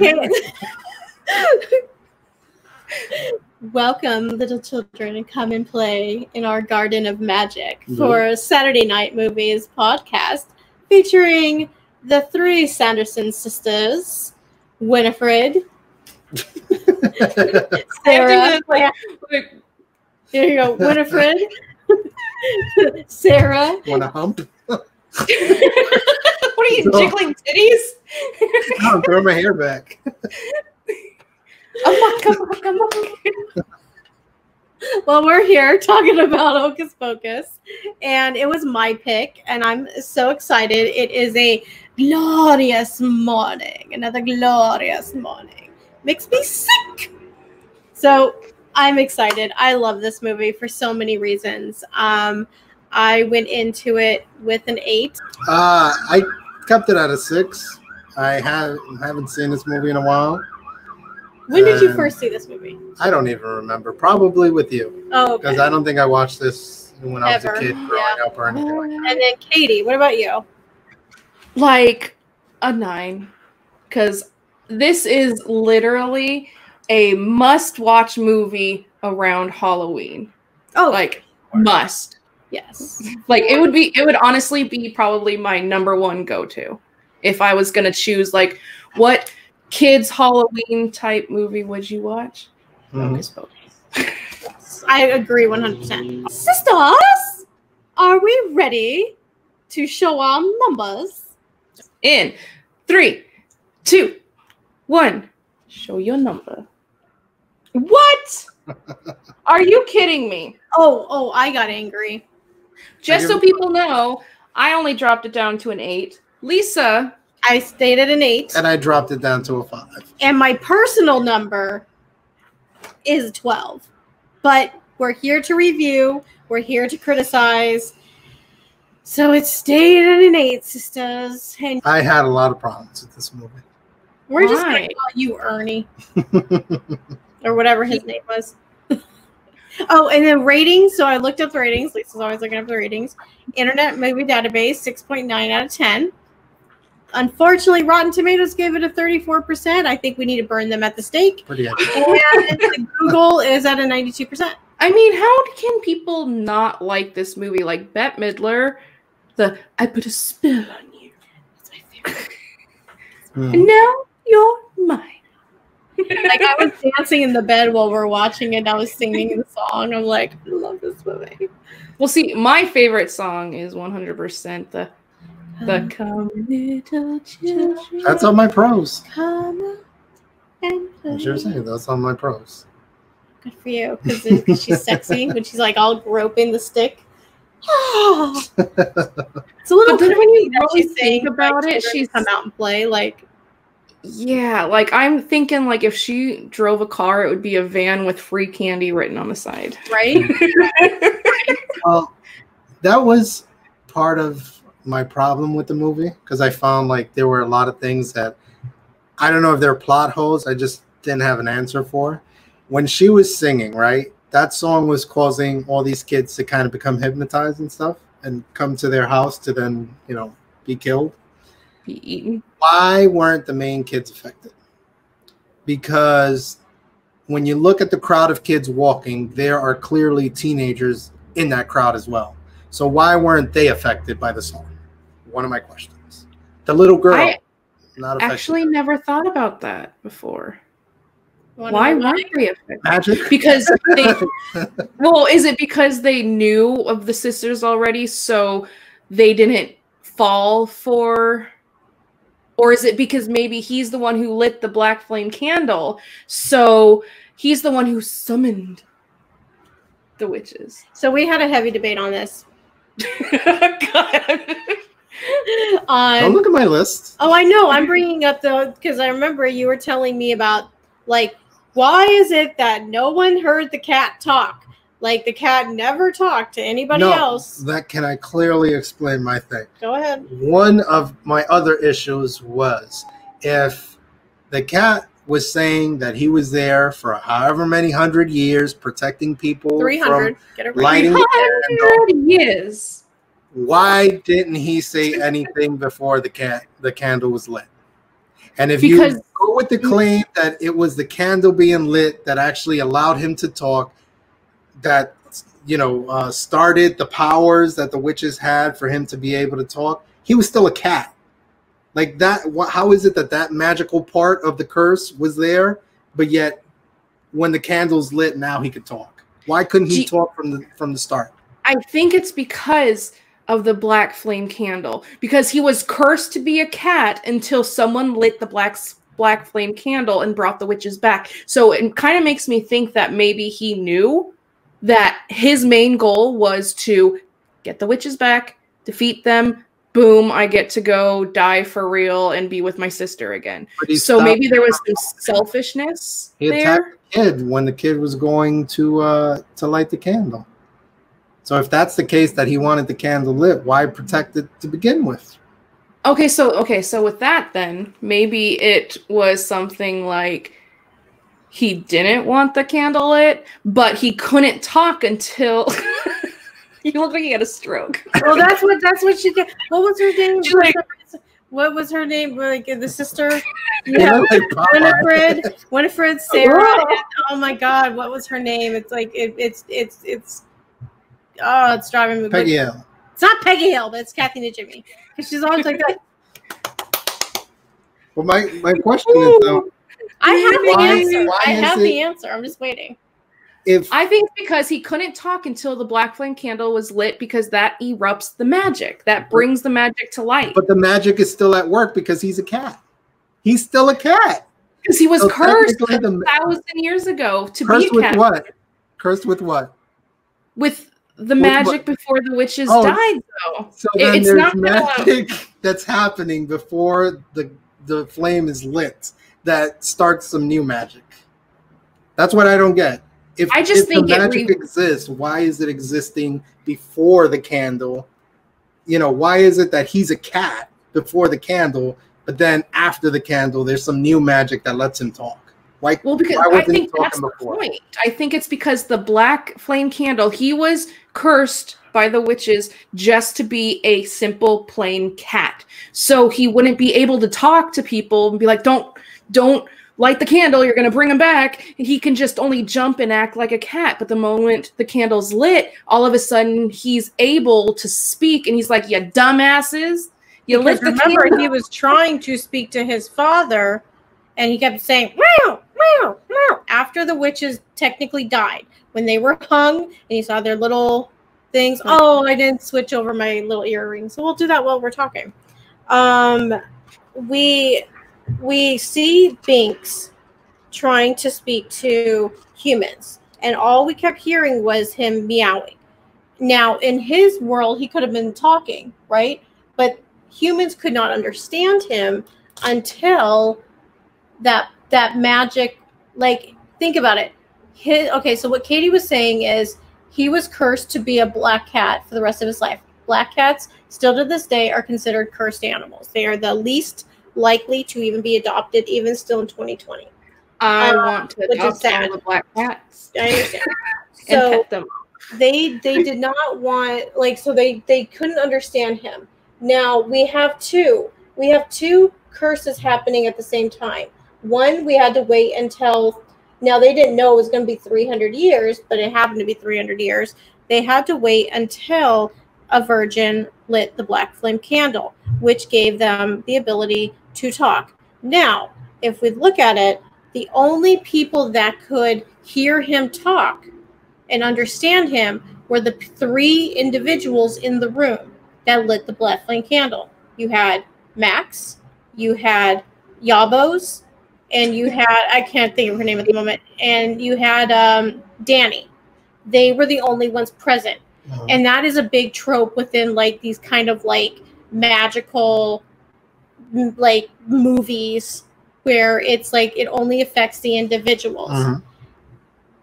Okay. Welcome, little children, and come and play in our Garden of Magic for Saturday Night Movies podcast featuring the three Sanderson sisters Winifred, Sarah. Like, like, There you go, Winifred, Sarah, Want a hump? What are you jiggling titties? No, throw my hair back. Oh my god, come on. well, we're here talking about Hocus Pocus, and it was my pick, and I'm so excited. It is a glorious morning, another glorious morning. Makes me sick. So I'm excited. I love this movie for so many reasons. Um, I went into it with an eight. Uh, I kept it at a six. I have haven't seen this movie in a while. When did you first see this movie? I don't even remember. Probably with you, Oh, okay. because I don't think I watched this when I was a kid growing yeah. up or anything. like And then Katie, what about you? Like a nine. Because this is literally a must watch movie around Halloween. Oh, Like, must. Yes. Like, it would be, it would honestly be probably my number one go to if I was going to choose, like, what kids' Halloween type movie would you watch? Mhm. Hocus Pocus. I agree 100%. Sisters, are we ready to show our numbers? In three, two, one. Show your number. What? Are you kidding me? Oh, oh, I got angry. Just I so people know, I only dropped it down to an eight. Lisa, I stayed at an eight, And I dropped it down to a five. and my personal number is 12. But we're here to review, we're here to criticize. So it stayed at an eight, sisters. And I had a lot of problems with this movie. we're just going to call you Ernie. or whatever his name was. Oh, and then ratings. So I looked up the ratings. Lisa's always looking up the ratings. Internet Movie Database, 6.9 out of 10. Unfortunately, Rotten Tomatoes gave it a 34%. I think we need to burn them at the stake. Pretty. And Google is at a 92%. I mean, how can people not like this movie? Like Bette Midler, the I put a spell on you. That's my favorite. Hmm. And now you're mine. Like I was dancing in the bed while we're watching it. I was singing the song. I'm like, I love this movie. Well, see, my favorite song is 100% the the Um, Come Little Children. That's on my pros. Come on and I play. sure saying that's on my pros. Good for you, because she's sexy when she's like all groping the stick. it's a little But then when you really think about like, it, she's- come out and play. Like, Yeah, like I'm thinking like if she drove a car, it would be a van with free candy written on the side. right? Well, that was part of my problem with the movie because I found like there were a lot of things that I don't know if they're plot holes. I just didn't have an answer for. When she was singing, right, that song was causing all these kids to kind of become hypnotized and stuff and come to their house to then, you know, be killed. Be eaten. why weren't the main kids affected? Because when you look at the crowd of kids walking, there are clearly teenagers in that crowd as well. So why weren't they affected by the song? One of my questions. The little girl, I not affected. actually never thought about that before. Wanna Why weren't they affected? magic. Because they well, is it because they knew of the sisters already, so they didn't fall for or is it because maybe he's the one who lit the black flame candle, so he's the one who summoned the witches? So we had a heavy debate on this. God. Don't look at my list. oh, I know. I'm bringing up the because I remember you were telling me about like why is it that no one heard the cat talk? Like the cat never talked to anybody no, else. that can I clearly explain my thing. Go ahead. one of my other issues was if the cat was saying that he was there for however many hundred years protecting people Three hundred. Get it right. lighting the candle, 100 years. why didn't he say anything before the cat the candle was lit And if Because- you go with the claim that it was the candle being lit that actually allowed him to talk, that you know uh, started the powers that the witches had for him to be able to talk, he was still a cat. Like that. What, how is it that that magical part of the curse was there, but yet when the candle's lit, now he could talk? Why couldn't he Gee- talk from the from the start? I think it's because of the black flame candle because he was cursed to be a cat until someone lit the black black flame candle and brought the witches back. So it kind of makes me think that maybe he knew that his main goal was to get the witches back, defeat them, boom, I get to go die for real and be with my sister again. So maybe there was some selfishness He there. attacked the kid when the kid was going to uh, to light the candle. So if that's the case that he wanted the candle lit, why protect it to begin with? Okay, so okay, so with that then, maybe it was something like he didn't want the candle lit, but he couldn't talk until you look like he had a stroke. Well, that's what that's what she did. What was her name? She's like- what was her name? Like the sister? Yeah, like Winifred. Winifred Sarah. and- oh my God, what was her name? It's like it, it's it's it's. Oh, it's driving me. Peggy Hill. It's not Peggy Hill, but it's Kathy Najimy because she's always like that. Well, my, my question is though, I have the Why- answer. why I have it- the answer. I'm just waiting. if I think because he couldn't talk until the black flame candle was lit because that erupts the magic. That brings the magic to light. but the magic is still at work because he's a cat. He's still a cat. Because he was So cursed a thousand years ago to Cursed be a with what? Cursed with what? With the magic what? before the witches Oh, died, though. So It- then it's there's not magic that's happening before the the flame is lit that starts some new magic. That's what I don't get. If, I just if think the it magic re- exists, why is it existing before the candle? You know, why is it that he's a cat before the candle, but then after the candle, there's some new magic that lets him talk? Why? Well, because I think that's the point. I think it's because the black flame candle, he was cursed by the witches just to be a simple plain cat. So he wouldn't be able to talk to people and be like, "Don't don't light the candle, you're going to bring him back." He can just only jump and act like a cat, but the moment the candle's lit, all of a sudden he's able to speak and he's like, "You dumbasses, you lit the remember, candle." he was trying to speak to his father, and he kept saying "meow, meow, meow." After the witches technically died, when they were hung, and he saw their little things. Oh, I didn't switch over my little earrings, so we'll do that while we're talking. Um, we we see Binks trying to speak to humans, and all we kept hearing was him meowing. Now, in his world, he could have been talking, right? But humans could not understand him until that that magic like think about it his, okay so what katie was saying is he was cursed to be a black cat for the rest of his life black cats still to this day are considered cursed animals they are the least likely to even be adopted even still in 2020 I uh, want to which is adopt sad. all the black cats. I understand. So them. they they did not want like so they they couldn't understand him. Now we have two we have two curses happening at the same time. One we had to wait until now they didn't know it was going to be 300 years but it happened to be 300 years. They had to wait until a virgin lit the black flame candle which gave them the ability to talk now if we look at it the only people that could hear him talk and understand him were the three individuals in the room that lit the flame candle. You had Max, you had Yabos, and you had I can't think of her name at the moment, and you had um, Danny. They were the only ones present, Uh, and that is a big trope within like these kind of like magical like movies where it's like it only affects the individuals. mhm.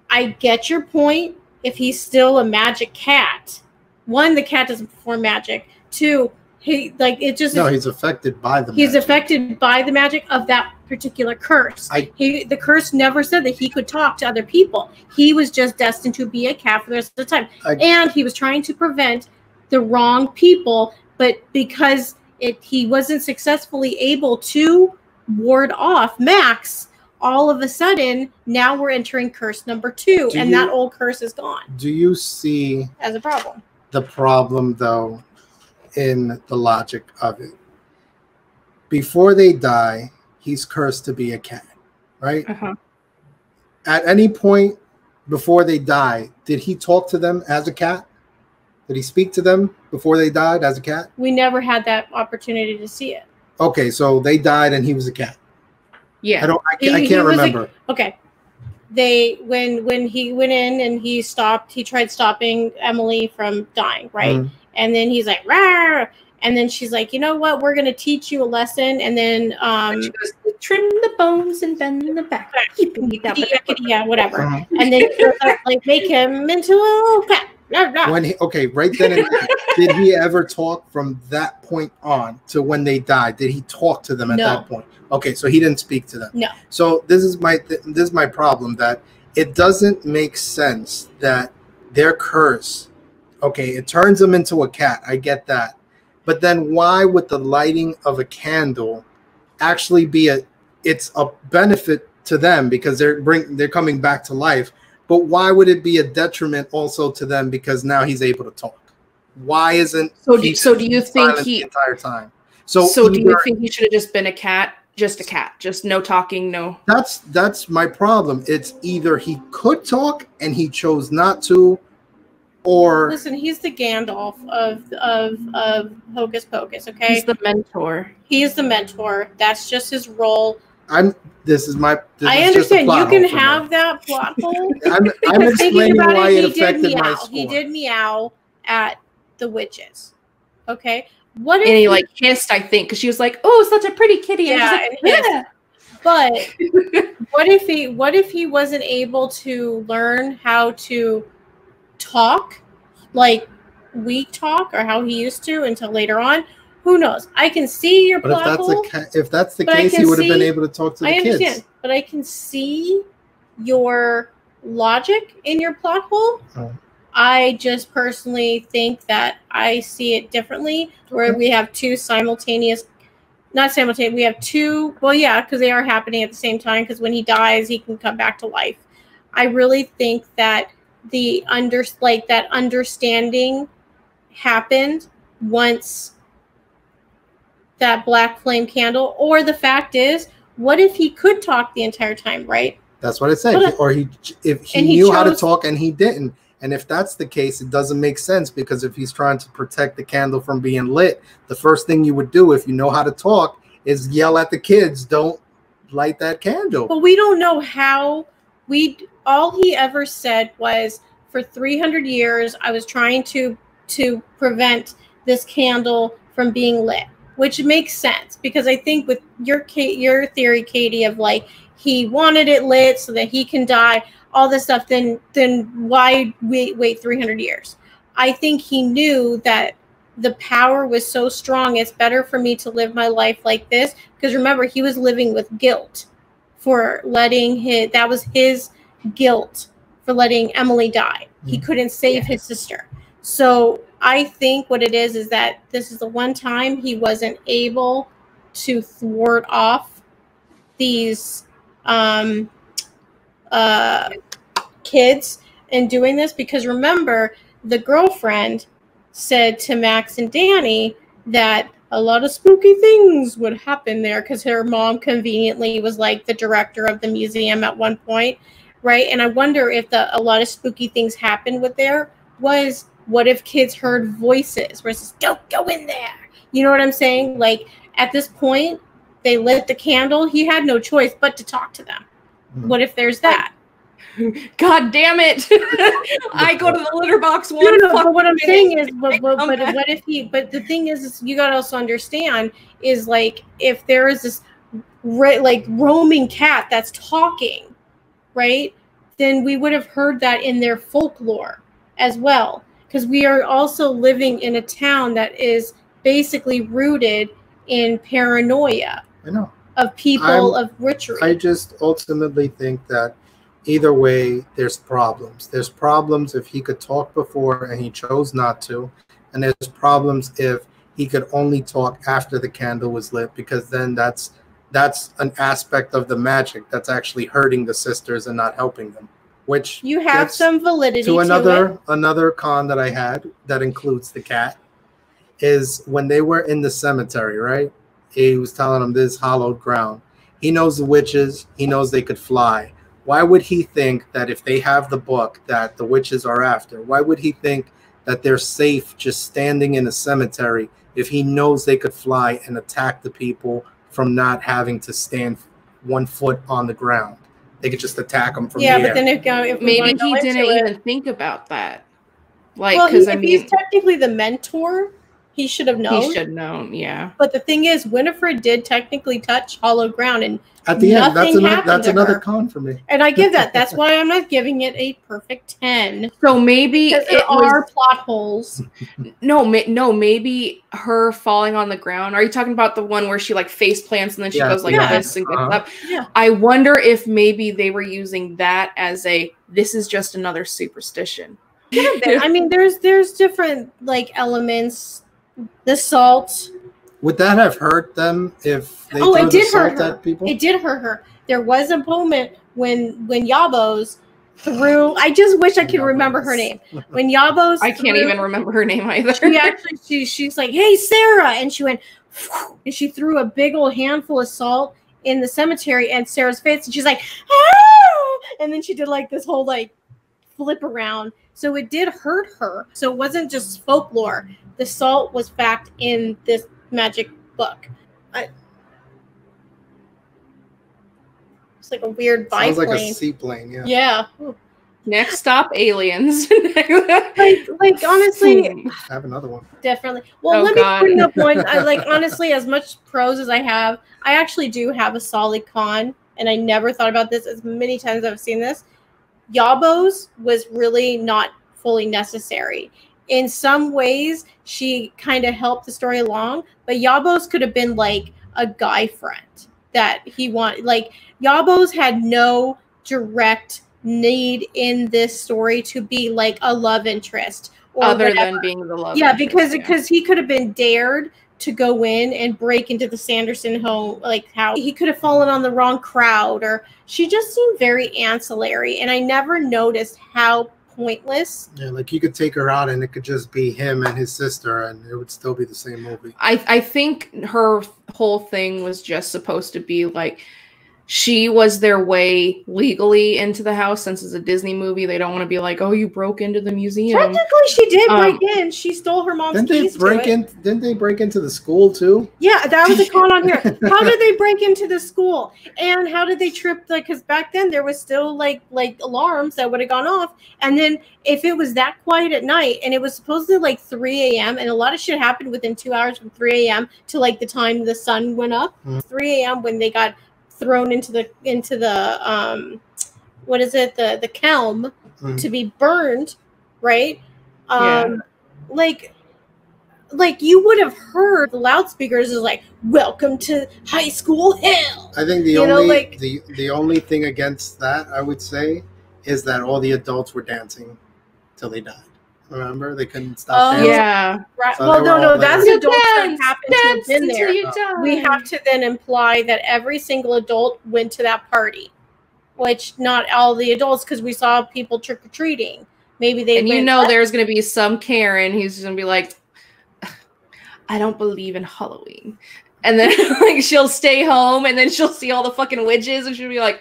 I get your point. If he's still a magic cat, one, the cat doesn't perform magic. Two, he like it just No, he's affected by the. he's magic. affected by the magic of that particular curse. I- he the curse never said that he could talk to other people. He was just destined to be a cat for the rest of the time, I- and he was trying to prevent the wrong people. But because it he wasn't successfully able to ward off Max, all of a sudden now we're entering curse number two, Do and you- that old curse is gone Do you see as a problem. the problem though in the logic of it? Before they die, he's cursed to be a cat, right? Uh-huh. At any point before they die, did he talk to them as a cat? Did he speak to them before they died as a cat? We never had that opportunity to see it. Okay, so they died and he was a cat. Yeah, I don't. I, He- I can't was a- remember. Okay. They when when he went in and he stopped, he tried stopping Emily from dying, right? Mhm. And then he's like, Rawr! and then she's like, you know what? We're gonna teach you a lesson. And then um She goes, trim the bones and bend the back. yeah, whatever. Uh-huh. And then like, like, make him into a little cat. Blah, blah. When he, okay, right then and there, did he ever talk from that point on to when they died? Did he talk to them at No. that point? Okay, so he didn't speak to them. No. So this is my th- this is my problem that it doesn't make sense that their curse. Okay, it turns them into a cat. I get that, but then why would the lighting of a candle actually be a? It's a benefit to them because they're bring they're coming back to life. But why would it be a detriment also to them because now he's able to talk? Why isn't So do, he so do you think he the entire time? So so do you think he should have just been a cat? Just a cat. Just no talking, no that's that's my problem. It's either he could talk and he chose not to, or Listen, he's the Gandalf of of of Hocus Pocus. Okay, he's the mentor. he's the mentor. That's just his role. I'm. This is my. This I is just understand you can hole me. have that plot hole. I'm, I'm thinking explaining about why it, it he did my meow. score. He did meow at the witches. Okay, what if And he like hissed, I think, because she was like, "Oh, such a pretty kitty." Yeah, he's like, "Yeah." But what if he what if he wasn't able to learn how to talk like we talk or how he used to until later on? Who knows? I can see your But if plot that's hole. the ca- if that's the case, he would have been able to talk to the I understand, kids. but I can see your logic in your plot hole. Oh. I just personally think that I see it differently, where we have two simultaneous, not simultaneous. We have two. Well, yeah, because they are happening at the same time. Because when he dies, he can come back to life. I really think that the under like that understanding happened once that black flame candle, or the fact is, what if he could talk the entire time, right? That's what I said. But- or he if he knew how to talk and he didn't. And if that's the case, it doesn't make sense because if he's trying to protect the candle from being lit, the first thing you would do if you know how to talk is yell at the kids, "Don't light that candle." But we don't know how we all he ever said was for 300 years I was trying to to prevent this candle from being lit, which makes sense because I think with your your theory Katie of like he wanted it lit so that he can die all this stuff then then why wait wait 300 years? I think he knew that the power was so strong it's better for me to live my life like this because remember he was living with guilt for letting his that was his guilt for letting Emily die. He Mhm. couldn't save his sister. So I think what it is is that this is the one time he wasn't able to thwart off these um uh kids in doing this because remember the girlfriend said to Max and Danny that a lot of spooky things would happen there because her mom conveniently was like the director of the museum at one point, right? And I wonder if the a lot of spooky things happened with there was what if kids heard voices versus don't go in there. You know what I'm saying? Like at this point, they lit the candle. He had no choice but to talk to them. Mhm. What if there's that? God damn it! I go to the litter box one. No, no, fuck but what I'm saying is, but, but, but what if he? But the thing is, is you got to also understand is like if there is this ra- like roaming cat that's talking, right? Then we would have heard that in their folklore as well, because we are also living in a town that is basically rooted in paranoia I know. of people I'm- of witchery. I just ultimately think that either way, there's problems. There's problems if he could talk before and he chose not to, and there's problems if he could only talk after the candle was lit because then that's that's an aspect of the magic that's actually hurting the sisters and not helping them. Which You have some validity to to another it. another con that I had that includes the cat is when they were in the cemetery, right? He was telling them this is hallowed ground. He knows the witches, he knows they could fly. Why would he think that if they have the book that the witches are after, why would he think that they're safe just standing in a cemetery if he knows they could fly and attack the people from not having to stand one foot on the ground? They could just attack him from Yeah, the but air. then if, uh, go- if Maybe he didn't it- even think about that. Like, well, he, because I if mean, he's technically the mentor, he should have known. he should have known. Yeah. But the thing is, Winifred did technically touch hollow ground, and At the end, that's another that's another con for me. and I give that. That's why I'm not giving it a perfect ten So maybe because it there was are plot holes. no, ma- no. Maybe her falling on the ground. Are you talking about the one where she like face plants and then she Yeah, goes like yeah. this and gets Uh-huh. up? Yeah. I wonder if maybe they were using that as a this is just another superstition. I mean, there's there's different like elements. The salt, Would that have hurt them if they Oh, threw it did hurt salt her. at people? it did hurt her. There was a moment when when Yabos threw. I just wish I could remember her name. When Yabos, I can't threw- even remember her name either. She actually, she, she's like, "Hey, Sarah," and she went, and she threw a big old handful of salt in the cemetery, and Sarah's face, and she's like, "Ah!" and then she did like this whole like flip around. So it did hurt her. So it wasn't just folklore. The salt was fact in this magic book. I, it's like a weird Sounds like a biplane. seaplane. Yeah. yeah. Next stop, aliens. Like, like honestly, Hmm. I have another one. Definitely. Well, Oh, let God. me bring up one. I, like honestly, as much pros as I have, I actually do have a solid con, and I never thought about this as many times as I've seen this. Yabos was really not fully necessary. In some ways, she kind of helped the story along, but Yabos could have been like a guy friend that he wanted. Like Yabos had no direct need in this story to be like a love interest or Other whatever than being the love. yeah interest, because yeah. because he could have been dared to go in and break into the sanderson home like how he could have fallen on the wrong crowd or she just seemed very ancillary and i never noticed how pointless Yeah, like you could take her out and it could just be him and his sister, and it would still be the same movie. I I think her whole thing was just supposed to be like she was their way legally into the house since it's a Disney movie. They don't want to be like, "Oh, you broke into the museum." technically she did Um, break in she stole her mom's Didn't they keys break to it. in? Didn't they break into the school too? Yeah, that was a con on here. How did they break into the school? And how did they trip the because back then there was still like like alarms that would have gone off. And then if it was that quiet at night and it was supposedly like 3 a.m. and a lot of shit happened within two hours from 3 a.m. to like the time the sun went up. Mhm. 3 a.m. when they got thrown into the into the um what is it, the the kiln Mhm. to be burned, right? Yeah. Um like like you would have heard the loudspeakers is like welcome to high school hell I think the You know, only like- the the only thing against that I would say is that all the adults were dancing till they died. Remember, they couldn't stop Oh, dancing. yeah, right So well no no that's there. adults that Dance, happen to have dance been until there you die. we have to then imply that every single adult went to that party which not all the adults because we saw people trick-or-treating maybe they and you know "What?" there's gonna be some Karen who's gonna be like, I don't believe in Halloween. And then like she'll stay home and then she'll see all the fucking witches and she'll be like,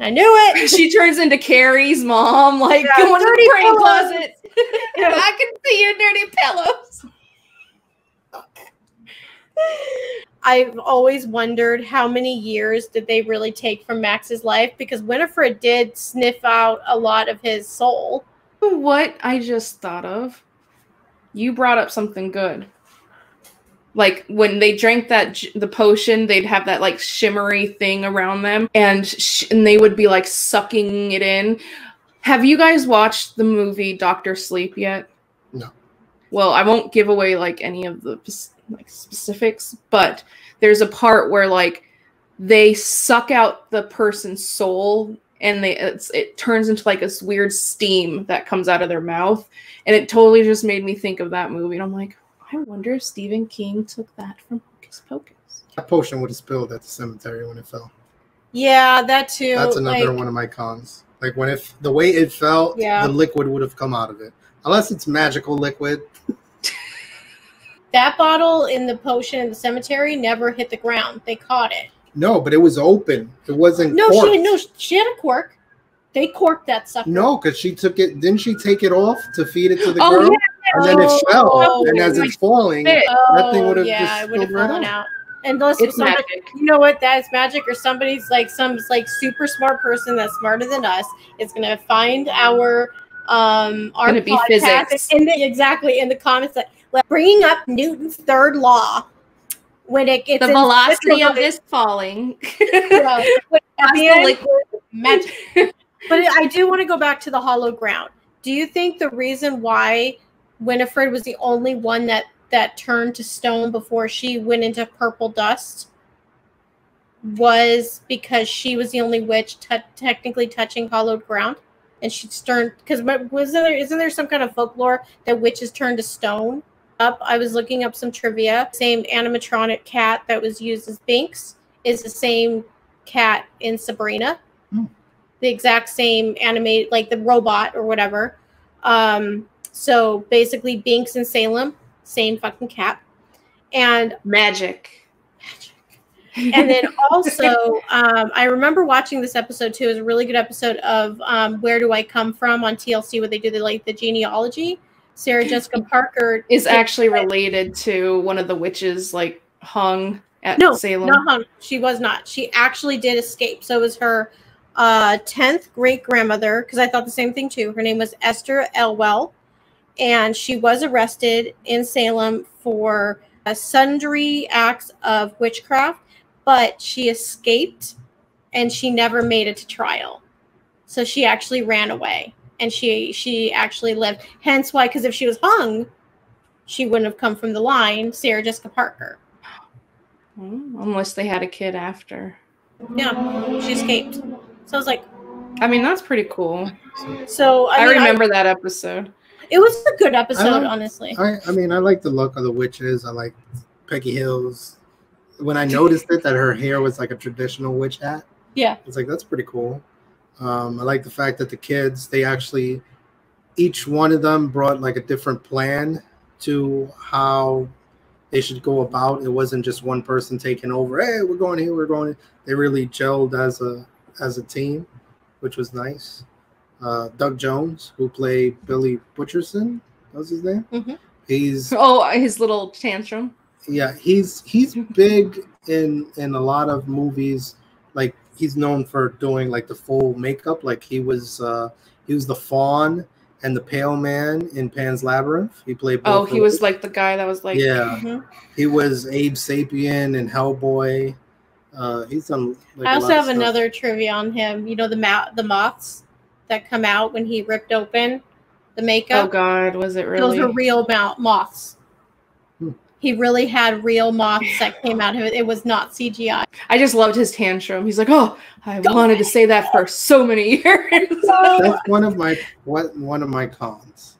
i knew it she turns into Carrie's mom, like Yeah, going to the praying closet. I can see your dirty pillows. I've always wondered how many years did they really take from Max's life because Winifred did sniff out a lot of his soul. What I just thought of, you brought up something good. Like when they drank that the potion, they'd have that like shimmery thing around them, and sh- and they would be like sucking it in. Have you guys watched the movie Doctor Sleep yet? No. Well, I won't give away like any of the like specifics, but there's a part where like they suck out the person's soul and they it's, it turns into like this weird steam that comes out of their mouth and it totally just made me think of that movie and i'm like i wonder if stephen king took that from hocus pocus That potion would have spilled at the cemetery when it fell. Yeah, that too. That's another like- one of my cons. Like when if the way it fell, Yeah. the liquid would have come out of it. Unless it's magical liquid. That bottle in the potion in the cemetery never hit the ground. They caught it. No, but it was open. It wasn't. No, corked. she no, she had a cork. They corked that sucker. No, because she took it. Didn't she take it off to feed it to the Oh, girl? yeah. And then it Oh, fell. And oh as it's falling, that thing would have oh, yeah, just it would have spilled right fallen out. out. Unless It's somebody, magic. you know what, that is magic, or somebody's like some like super smart person that's smarter than us is gonna find our um our Gonna be physics. in the exactly in the comments that like, bringing up Newton's third law when it gets The velocity of this falling. Yeah, when- at That's the the end, magic. But I do want to go back to the hollow ground. Do you think the reason why Winifred was the only one that that turned to stone before she went into purple dust was because she was the only witch technically touching hallowed ground, and she turned because wasn't there isn't there some kind of folklore that witches turn to stone? Up, I was looking up some trivia. Same animatronic cat that was used as Binks is the same cat in Sabrina the exact same animated like the robot or whatever um so basically binks and salem same fucking cat and Magic. Magic. and then also um i remember watching this episode too. It was a really good episode of um where do i come from on tlc where they do the like the genealogy. Sarah jessica parker is actually related to one of the witches like hung at no Salem. not hung. She was not. She actually did escape. So it was her uh 10th great grandmother because i thought the same thing too. Her name was esther elwell and she was arrested in salem for sundry acts of witchcraft but she escaped and she never made it to trial so she actually ran away and she she actually lived hence why because if she was hung she wouldn't have come from the line sarah jessica parker Unless they had a kid after. Yeah, she escaped. So I was like, I mean, that's pretty cool. so I, I, mean, remember that episode. It was a good episode, like- honestly. I, I mean, I like the look of the witches. I like Peggy Hills. When I noticed it, that her hair was like a traditional witch hat, Yeah, it's like that's pretty cool. Um, I like the fact that the kids, they actually, each one of them brought like a different plan to how they should go about. It wasn't just one person taking over. Hey, we're going here, we're going. Here. They really gelled as a as a team, which was nice. Uh, Doug Jones, who played Billy Butcherson, that was his name. Mhm. He's Oh, his little tantrum. yeah he's he's big in in a lot of movies like he's known for doing like the full makeup like he was uh he was the faun and the pale man in pan's labyrinth he played Oh, he was like the guy that was like, yeah Mhm. he was abe sapien and hellboy uh he's done like, I a also lot of have stuff. another trivia on him. You know the ma- the moths that come out when he ripped open the makeup. Oh. God, was it really? Those really? were real moths. Hmm. He really had real moths that came out of it. It was not CGI. I just loved his tantrum. He's like, "Oh, I wanted to say that for so many years." that's one of my what one of my cons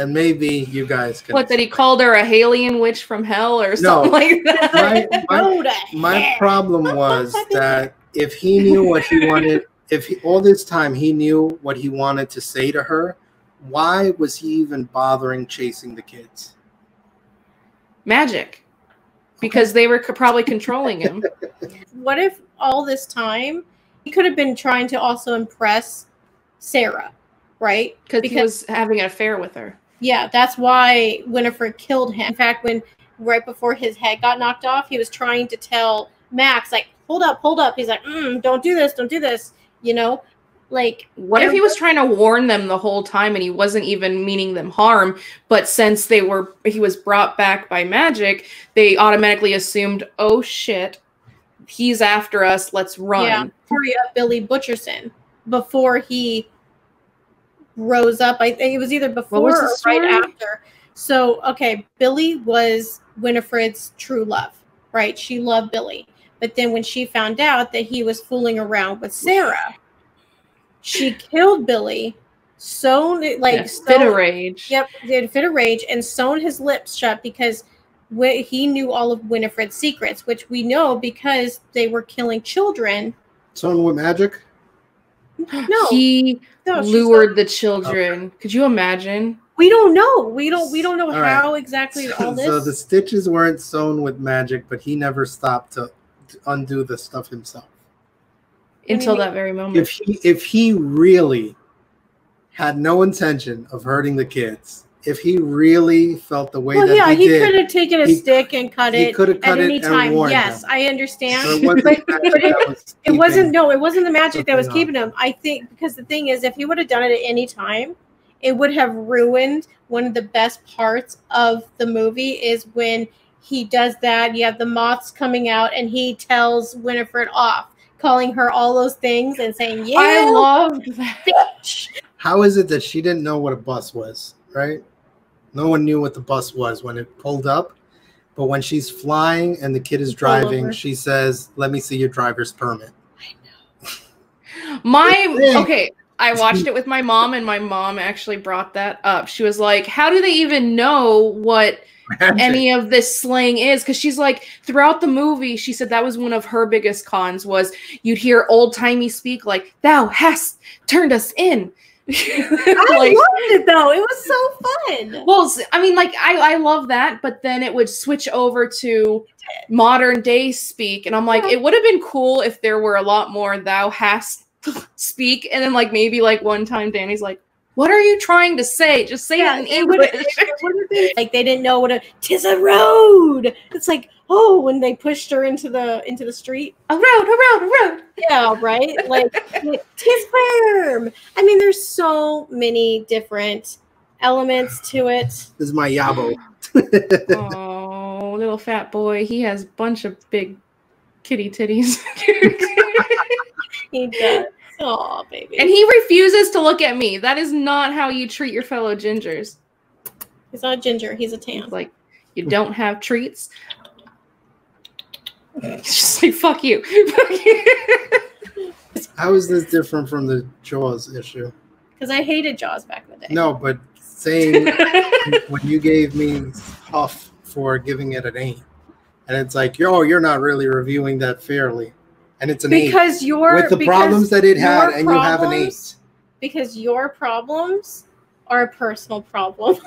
and maybe you guys can what that he called her a Halian witch from hell or something like that? my, my, my problem was that if he knew what he wanted if he, all this time he knew what he wanted to say to her why was he even bothering chasing the kids Magic, because they were c- probably controlling him. what if all this time he could have been trying to also impress Sarah, right? Because he was having an affair with her. Yeah, that's why Winifred killed him. In fact, when right before his head got knocked off, he was trying to tell Max, like, hold up, hold up. He's like, mm, don't do this, don't do this. You know, like, What if he was trying to warn them the whole time and he wasn't even meaning them harm? But since they were, he was brought back by magic, they automatically assumed, oh shit, he's after us. Let's run. yeah, story of Billy Butcherson before he rose up. I think it was either before or the right after. So, okay, Billy was Winifred's true love, right? She loved Billy. But then when she found out that he was fooling around with Sarah, she killed Billy, sewn like Yeah, fit sewn- of rage. Yep, did fit of rage and sewn his lips shut because Wh- He knew all of Winifred's secrets, which we know because they were killing children. Someone with magic. No, he no, she's lured the children. Could you imagine? We don't know. We don't. We don't know All right. how exactly all this. So the stitches weren't sewn with magic, but he never stopped to, to undo the stuff himself. Until that very moment. If he if he really had no intention of hurting the kids, if he really felt the way well, that yeah, he, he, could have taken a he- stick and cut he it could have at cut it any and time. Yes, them. I So understand. it wasn't But- but it- was It wasn't no, it wasn't the magic that was something keeping him. I think because the thing is, if he would have done it at any time, it would have ruined one of the best parts of the movie. Is when he does that. You have the moths coming out, and he tells Winifred off, calling her all those things and saying, "Yeah, I love that. bitch." How is it that she didn't know what a bus was, right? No one knew what the bus was when it pulled up. But when she's flying and the kid is driving, she says, Let me see your driver's permit. My okay, I watched it with my mom, and my mom actually brought that up. She was like, "How do they even know what any of this slang is?" Because she's like, throughout the movie, she said that was one of her biggest cons was you'd hear old timey speak like, "Thou hast turned us in." I like, loved it though. It was so fun. well, I mean, like I I love that, but then it would switch over to modern day speak, and I'm like, Yeah. it would have been cool if there were a lot more "thou hast" speak, and then like maybe like one time Danny's like, "What are you trying to say? Just say Yeah, it in it would English." have like they didn't know what a tis a road. It's like oh, when they pushed her into the into the street. a road, a road, a road. Yeah, right. Like tis firm. I mean, there's so many different elements to it. This is my Yabo. Oh, little fat boy, he has a bunch of big kitty titties. He does. Oh, baby. and he refuses to look at me. That is not how you treat your fellow gingers. he's not a ginger. He's a tan. Like, you don't have treats. It's just like fuck you. How is this different from the Jaws issue? Because I hated Jaws back in the day. No, but saying when you gave me huff for giving it an eight, and it's like, yo, you're not really reviewing that fairly, and it's an because eight your with the problems that it had, and you have an eight. Because your problems are a personal problem.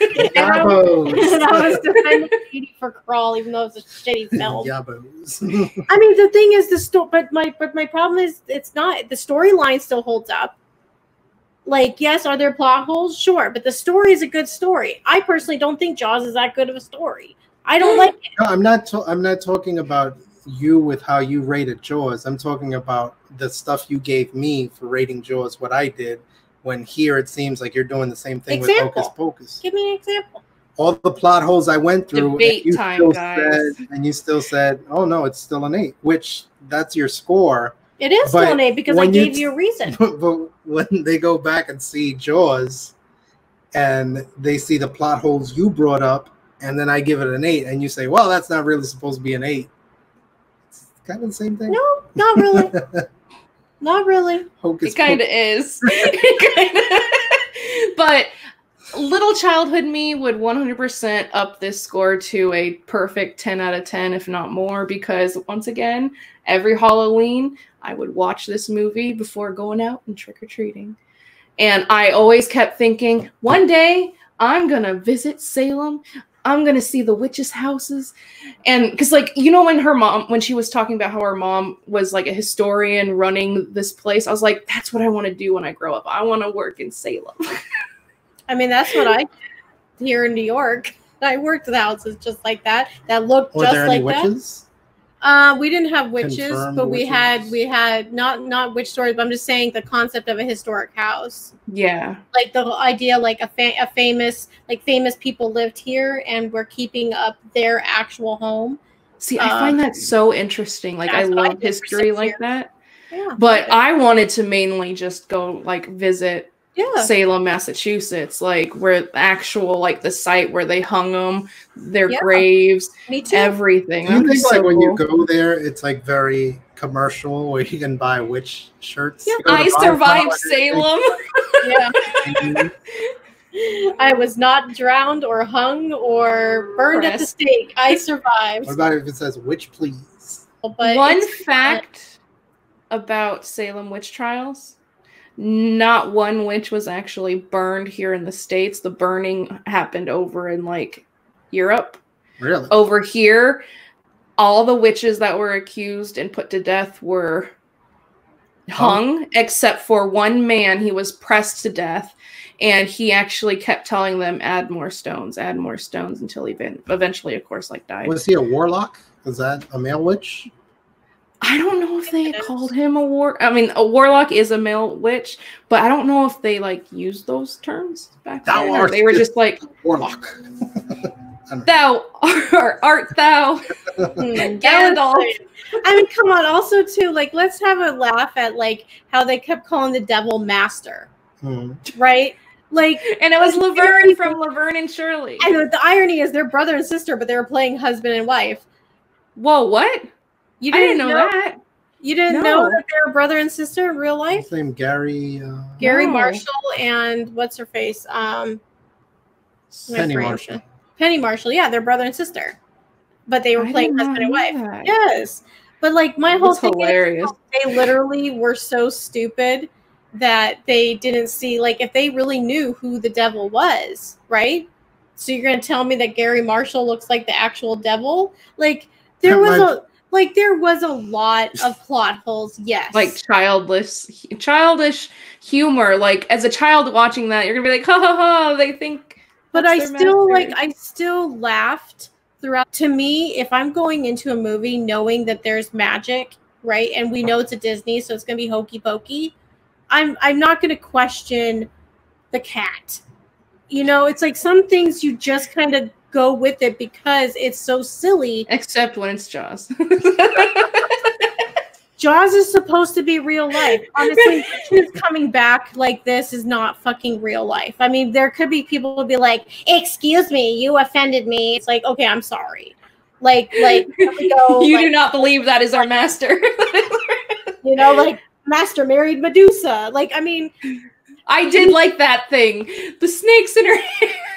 Yabos. and I was defending Katie for Crawl, even though it's a shitty film. Yabos. I mean, the thing is, the story, but my but my problem is, it's not the storyline still holds up. Like, yes, are there plot holes? Sure, but the story is a good story. I personally don't think Jaws is that good of a story. I don't like it. No, I'm not. I'm not talking about you with how you rated Jaws. I'm talking about the stuff you gave me for rating Jaws. What I did. When here it seems like you're doing the same thing with Example. Hocus Pocus. Give me an example. All the plot holes I went through, and Debate you time, still guys. said, and you still said, "Oh no, it's still an eight, which that's your score. It is But still an eight because I you gave t- you a reason. but when they go back and see Jaws, and they see the plot holes you brought up, and then I give it an eight, and you say, "Well, that's not really supposed to be an eight. It's kind of the same thing. No, not really. not really. Hocus it kind of is. Kinda- but little childhood me would 100% up this score to a perfect 10 out of 10 if not more because once again every halloween i would watch this movie before going out and trick-or-treating and i always kept thinking one day i'm gonna visit salem i'm gonna see the witches houses and because like you know when her mom when she was talking about how her mom was like a historian running this place i was like that's what i want to do when i grow up i want to work in salem I mean, that's what I here in New York. I worked at houses just like that that looked Were just there like any that. Witches? Uh, we didn't have witches, Confirmed but we had we had not not witch stories. But I'm just saying the concept of a historic house, yeah like the idea, like a fa- a famous like famous people lived here and we're keeping up their actual home. see i Uh, find that so interesting like i that's what I love history like years. that Yeah, but i wanted to mainly just go like visit yeah, salem massachusetts like where the actual like the site where they hung them their Yeah. graves me too. everything Do you That'd be think like so when you go there, it's like very commercial where you can buy witch shirts? Yeah. You go to i survived salem yeah, I was not drowned or hung or burned at the stake. I survived. What about if it says witch, please? But One it's- fact about Salem witch trials not one witch was actually burned here in the States. The burning happened over in like Europe. Really? Over here, all the witches that were accused and put to death were oh. hung, except for one man. He was pressed to death, and he actually kept telling them, "Add more stones, add more stones," until he even, eventually, of course, like died. Was he a warlock? Is that a male witch? I don't know if they called him a war. I mean, a warlock is a male witch, but I don't know if they like used those terms back Thou then. or art they were just like, Warlock. "Thou art, art thou Hmm, Gandalf?" I mean, come on. Also, too, like, let's have a laugh at like how they kept calling the devil master, Hmm. right? Like, And it was Laverne from Laverne and Shirley. and the, the irony is they're brother and sister, but they were playing husband and wife. Whoa, what? You I didn't know, that. You didn't No. know that they were brother and sister in real life. His name Garry uh, Garry No. Marshall and what's her face? Um, Penny Marshall. Penny Marshall. Yeah, they're brother and sister, but they were I playing husband and wife. that. Yes, but like my whole That's thing is, hilarious. they literally were so stupid that they didn't see like if they really knew who the devil was, right? So you're gonna tell me that Garry Marshall looks like the actual devil? Like there was my- a like there was a lot of plot holes. Yes, Like childless, childish humor. Like as a child watching that, you're gonna be like, "Ha ha ha!" They think. but I still master. like I still laughed throughout. To me, if I'm going into a movie knowing that there's magic, right, and we know it's a Disney, so it's gonna be hokey pokey, I'm I'm not gonna question the cat. You know, it's like some things you just kind of go with it because it's so silly. Except when it's Jaws. Jaws is supposed to be real life. Honestly, coming back like this is not fucking real life. I mean, there could be people who be like, "Excuse me, you offended me." It's like, okay, I'm sorry. Like, like go, you like, do not believe that is our master. you know, like Master married Medusa. Like, I mean, I did like that thing. The snakes in her hair.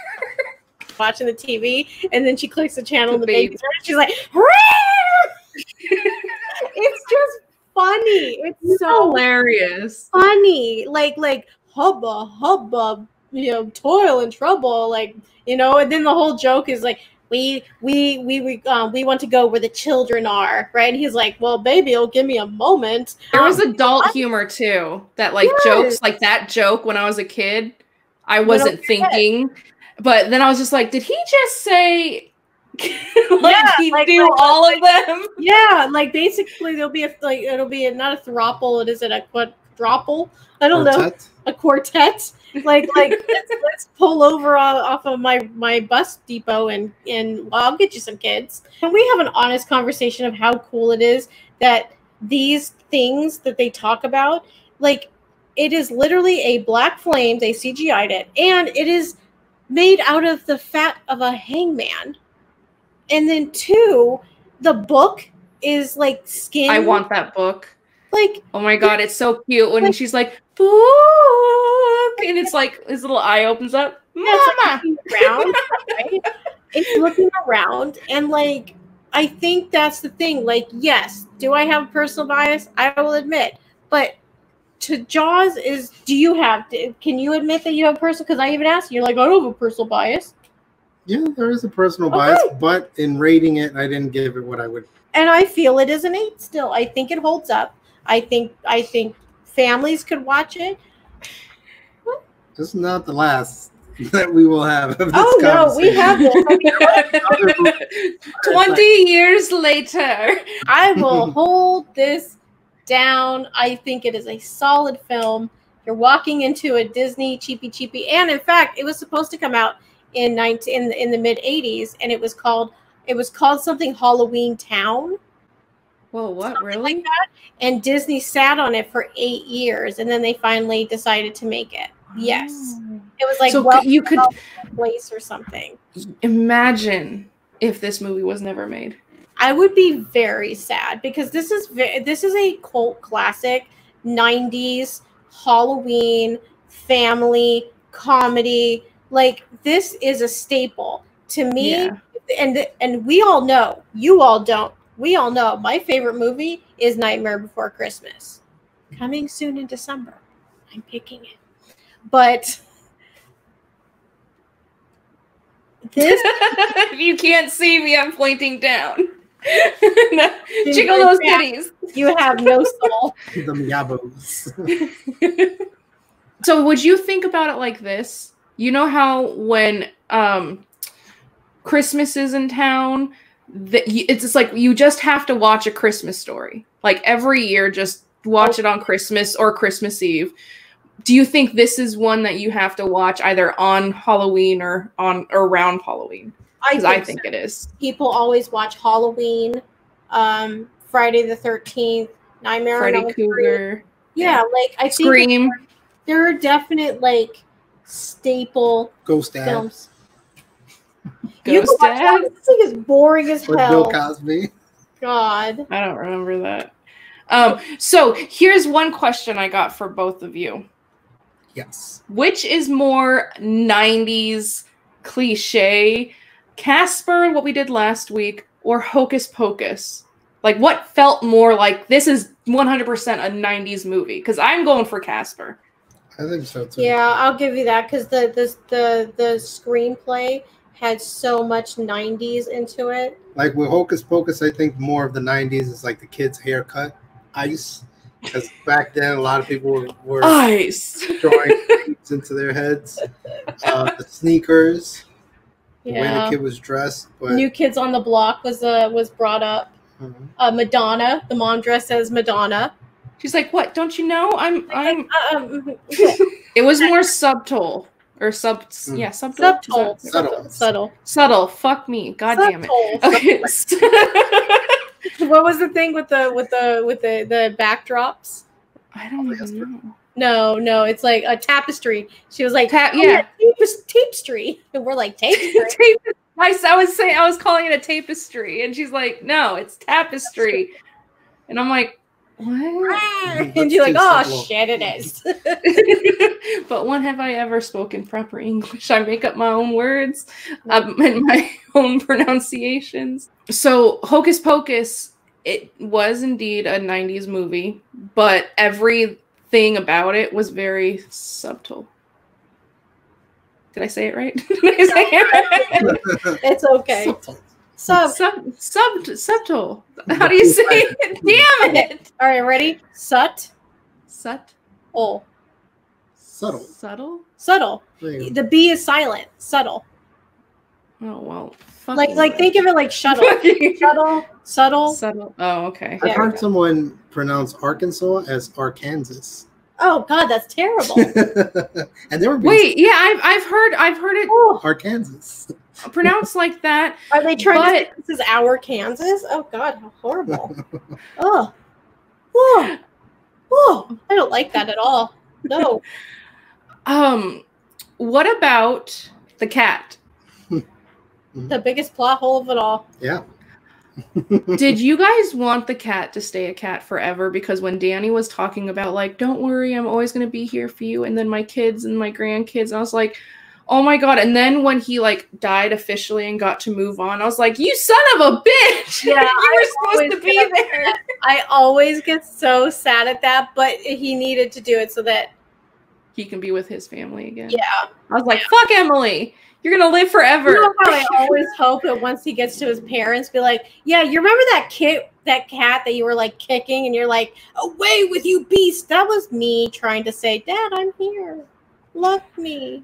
Watching the TV, and then she clicks the channel, and The baby's and she's like, "It's just funny. It's so hilarious. funny. Like like hubba hubba, you know, toil and trouble. Like you know, and then the whole joke is like. We we we we um, we want to go where the children are, right? And he's like, "Well, baby, it'll give me a moment." There was Um, adult humor too. That like Yes. jokes, like that joke when I was a kid, I wasn't thinking, but then I was just like, did he just say? like Yeah, he like- do like- all of them? yeah, like basically there'll be a like it'll be a, not a throuple, it is it a quadruple? I don't know. A quartet. Like like let's, let's pull over o- off of my my bus depot and and well, I'll get you some kids. Can we have an honest conversation of how cool it is that these things that they talk about, like it is literally a black flame. They CGI'd it, and it is made out of the fat of a hangman. And then two, the book is like skin. I want that book. like Oh my god, it's so cute when Like- she's like book, and it's like his little eye opens up. Yeah, it's like Mama. around, right? It's looking around, and like I think that's the thing. Like, yes, do I have personal bias? I will admit, but to Jaws is do you have? Can you admit that you have personal? Because I even asked you, you're like, I don't have a personal bias, Yeah, there is a personal Okay. bias, but in rating it, I didn't give it what I would. and I feel it is an eight still. I think it holds up. I think I think families could watch it. This is not the last that we will have of this Oh no, we have. Twenty years later. I will hold this down. I think it is a solid film. You're walking into a Disney cheapy cheapy, and in fact, it was supposed to come out in 19 in, in the mid 80s, and it was called it was called something Halloween Town, Whoa, what really? like. And Disney sat on it for eight years, and then they finally decided to make it. Yes, it was like so well you could place or something. imagine if this movie was never made. I would be very sad because this is this is a cult classic, '90s Halloween family comedy. Like this is a staple to me, Yeah. and and we all know. You all don't. We all know. My favorite movie is Nightmare Before Christmas, coming soon in December. I'm picking it, but this if you can't see me, I'm pointing down. Jiggle those titties. you have no soul. The Yabos. so would you think about it like this? You know how when um Christmas is in town, that it's just like you just have to watch a Christmas story. Like every year, just watch it on Christmas or Christmas Eve. Do you think this is one that you have to watch either on Halloween or on or around Halloween? I think, I think so. it is. people always watch Halloween, um, Friday the Thirteenth, Nightmare on Freddy Elm Street. Cougar, Yeah, like I think Scream. there are definite like staple Ghost Dad films. You Ghost can watch that. Dad. This thing is boring as with Bill. Cosby. God. I don't remember that. Um, so here's one question I got for both of you. Yes. Which is more 90s cliche? Casper, what we did last week, or Hocus Pocus? Like, what felt more like this is 100% a 90s movie? Because I'm going for Casper. I think so too. Yeah, I'll give you that because the, the the the screenplay had so much '90s into it. Like with Hocus Pocus, I think more of the '90s is like the kids' haircut, ice, because back then a lot of people were, were Ice. drawing beads into their heads. Uh, the sneakers, the way the kid was dressed, but New Kids on the Block was uh was brought up. Mhm. Uh, Madonna, the mom dressed as Madonna. She's like, what? Don't you know? I'm. I'm. Um, yeah, It was more subtle. Or sub. Mm. Yeah, subtle. subtle, Is that- Subtle. subtle, Subtle. Fuck me. God damn it. Subtle. Okay. What was the thing with the with the with the the backdrops? I don't even know. No, no, it's like a tapestry. She was like, Ta- "Oh, yeah. tapes- tapestry, and we're like tapestry. Tape- I, s- I was saying I was calling it a tapestry, and she's like, "No, it's tapestry," and I'm like, "What?" and you're like, oh Subtle. shit, it is. but when have I ever spoken proper English? I make up my own words um, and my own pronunciations. So Hocus Pocus, it was indeed a '90s movie, but everything about it was very subtle. Did I say it right? Did I say it right? it's okay. Subtle. Sub. Sub, sub, subtle. How do you say it? Damn it! All right, ready? Sut. Sut, Oh, Subtle. subtle. subtle. There. The B is silent. Subtle. Oh well. Fuck Like, like think of it like shuttle. Subtle. Subtle. subtle. Oh, okay. I've Yeah. heard someone pronounce Arkansas as Arkansas. Oh God, that's terrible. and they were being Wait, yeah, I've I've heard I've heard it oh, Arkansas. pronounced like that. are they trying to say this is our Kansas? Oh God, how horrible. oh. Oh. Oh. I don't like that at all. No. Um, what about the cat? Mm-hmm. the biggest plot hole of it all. Yeah. Did you guys want the cat to stay a cat forever? Because when Danny was talking about like, don't worry, I'm always gonna be here for you, and then my kids and my grandkids, I was like, oh my god. And then when he like died officially and got to move on, I was like, you son of a bitch! Yeah, you I were supposed to be get there. I always get so sad at that, but he needed to do it so that He can be with his family again. yeah. I was like, fuck Emily, you're gonna live forever. You know how I always hope that once he gets to his parents, be like, "Yeah, you remember that kid, that cat that you were like kicking, and you're like, away with you, beast." That was me trying to say, "Dad, I'm here. Love me."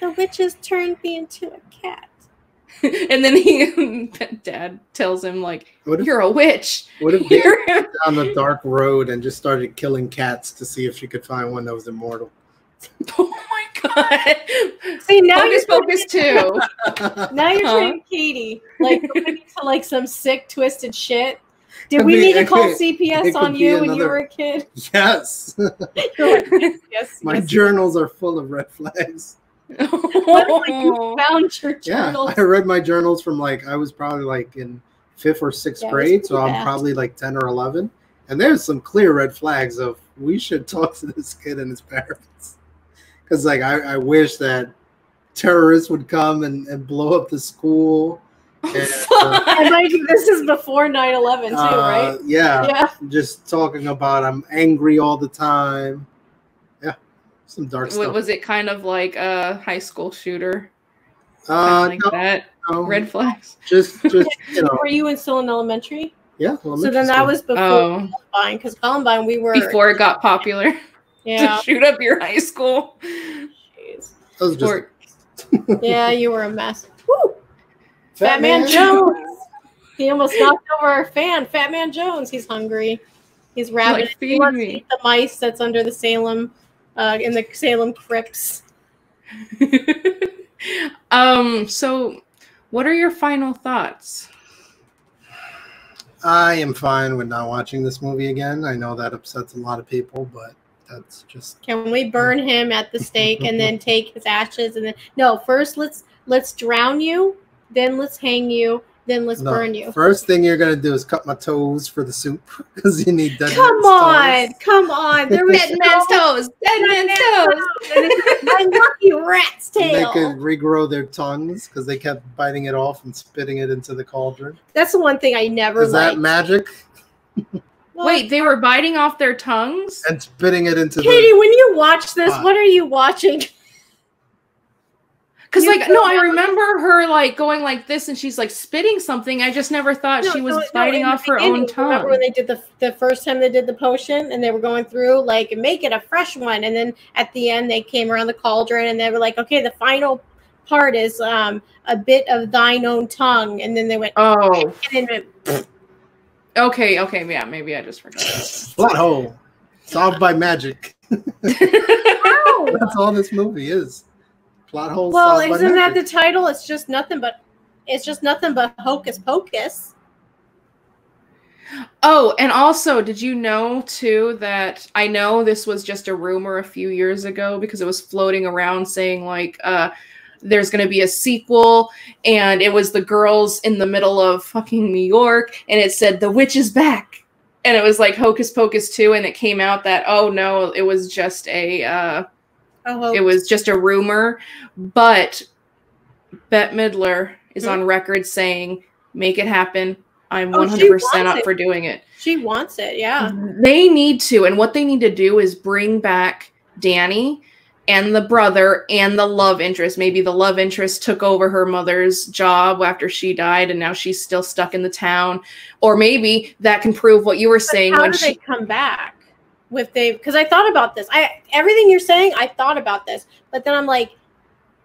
The witches turned me into a cat. and then he, dad tells him like, What if, you're a witch. what if they You're went down the dark road and just started killing cats to see if she could find one that was immortal? God. See now Focus, you're focus too. now you're Huh? turning Katie like going into like some sick, twisted shit. Did Could we be- need to call could- CPS on you be when you were a kid? yes. Yes, yes, My yes. journals are full of red flags. Literally, you found your journals. Yeah. I read my journals from like I was probably like in fifth or sixth Yeah, grade, so pretty I'm probably like 10 or 11. And there's some clear red flags of we should talk to this kid and his parents. Because like I, I wish that terrorists would come and, and blow up the school. And, uh, And like this is before 9-11 too, uh, right? Yeah, Yeah. just talking about I'm angry all the time. Yeah, some dark stuff. was it kind of like a high school shooter? uh, like no, that? no, Red flags. just just you know, Were you in still in elementary? yeah. So elementary then that was before Oh, Columbine, because Columbine we were before it got popular Yeah. to shoot up your high school. Jeez. Just Or- Yeah, you were a mess. Woo! Fat Man Jones. He almost knocked over our fan. Fat Man Jones. He's hungry. He's rabid. Like, he feed wants me. to eat the mice that's under the Salem, uh, in the Salem crypts. um. So, what are your final thoughts? I am fine with not watching this movie again. I know that upsets a lot of people, but that's just Can we burn him at the stake and then take his ashes and then no? First, let's let's drown you. Then let's hang you. Then let's no. burn you. First thing you're gonna do is cut my toes for the soup because you need dead Come man's on, toes. come on. There was Dead man's toes. Dead Dead man's man's toes. My lucky rat's tail. They tail. could regrow their tongues because they kept biting it off and spitting it into the cauldron. That's the one thing I never Is that magic? Well, Wait, they were biting off their tongues. And spitting it into Katie, the. when you watch this, What? what are you watching? Because like no, I remember her like going like this, and she's like spitting something. I just never thought No, she was no, no, biting in the off her own tongue. Remember when they did the the first time they did the potion and they were going through like make it a fresh one, and then at the end they came around the cauldron and they were like, okay, the final part is um a bit of thine own tongue, and then they went oh, and then it went, okay, okay, yeah, maybe I just forgot. Plot hole. Solved by magic. That's all this movie is. Plot hole. well, solved isn't that the title? It's just nothing but it's just nothing but hocus pocus. Oh, and also, did you know too that I know this was just a rumor a few years ago because it was floating around saying like uh there's going to be a sequel and it was the girls in the middle of fucking New York and it said the witch is back. And it was like Hocus Pocus 2 and it came out that oh no, it was just a uh Oh, it was just a rumor, but Bette Midler is Hmm? on record saying make it happen. I'm Oh, 100% wants up it. for doing it. she wants it, yeah. They need to, and what they need to do is bring back Danny and the brother and the love interest. Maybe the love interest took over her mother's job after she died, and now she's still stuck in the town. Or maybe that can prove what you were saying How when do she. they come back with they? Because I thought about this. I everything you're saying, I thought about this, but then I'm like,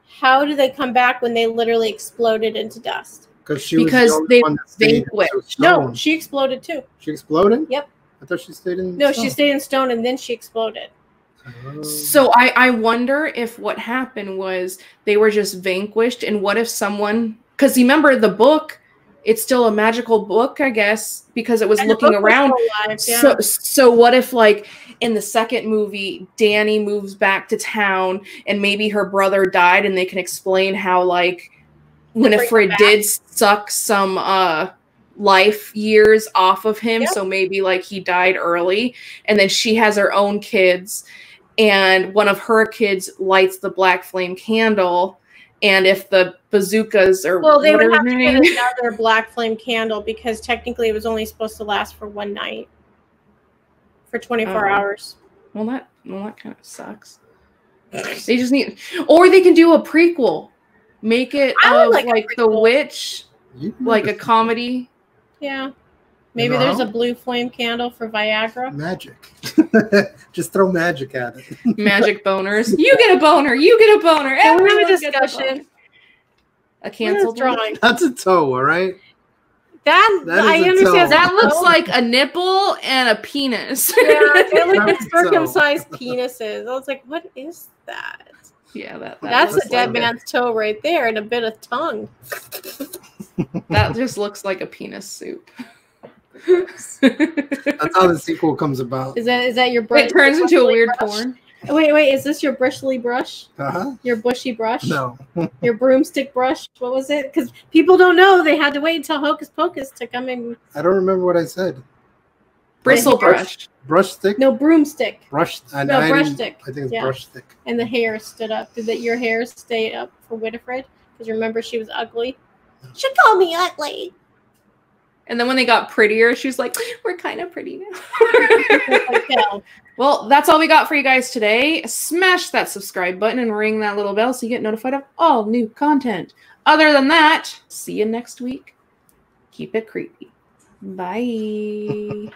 how do they come back when they literally exploded into dust? Because she Because was the only they- one that they stayed quit. into No, she exploded too. she exploded. Yep. I thought she stayed in. No, stone. she stayed in stone and then she exploded. Oh. So I, I wonder if what happened was they were just vanquished, and what if someone? Because you remember the book, it's still a magical book, I guess, because it was And looking book was around. alive, yeah. So, so what if like in the second movie, Danny moves back to town, and maybe her brother died, and they can explain how like Winifred did suck some uh life years off of him, Yep. so maybe like he died early, and then she has her own kids, and one of her kids lights the black flame candle. And if the bazookas or well, they would have to her get another black flame candle because technically it was only supposed to last for one night, for 24 Oh. hours. Well, that well, that kind of sucks. They just need, or they can do a prequel, make it I of like like, the witch, like a comedy. Yeah. Maybe there's a blue flame candle for Viagra. magic. Just throw magic at it. Magic boners. You get a boner. You get a boner. Can we have a Everyone gets boner. discussion? A What is canceled drawing? That's a toe, all right. That, That is I a toe. understand. That looks like a nipple and a penis. Yeah, they're like That's circumcised penises. I was like, what is that? yeah, that, that That's a dead like it. man's toe right there and a bit of tongue. That just looks like a penis soup. That's how the sequel comes about. Is that is that your brush? it turns into a weird brush? porn. Wait, wait, is this your bristly brush? Uh huh. Your bushy brush? No. Your broomstick brush? What was it? Because people don't know. They had to wait until Hocus Pocus to come in. I don't remember what I said. Bristle brush. Brush stick. No broomstick. Brush. I, No, I brush stick. I think it's Yeah. brush stick. And the hair stood up. Did that your hair stay up for Winifred? Because remember she was ugly. She called me ugly. And then when they got prettier, she was like, "We're kind of pretty now." Well, that's all we got for you guys today. Smash that subscribe button and ring that little bell so you get notified of all new content. Other than that, see you next week. Keep it creepy. Bye.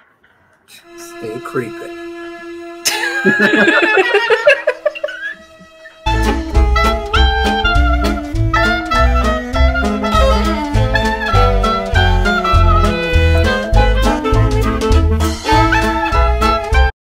Stay creepy.